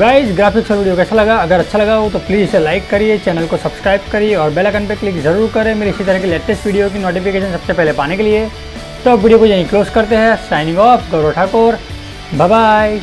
Guys graphics और video कैसा लगा? अगर अच्छा लगा हो तो प्लीज़ इसे लाइक करिए चैनल को सब्सक्राइब करिए और बेल आइकन पर क्लिक ज़रूर करें मेरी इसी तरह की लेटेस्ट वीडियो की नोटिफिकेशन सबसे पहले पाने के लिए। तो वीडियो को यहीं क्लोज करते हैं। Signing off Gaurav Thakur. Bye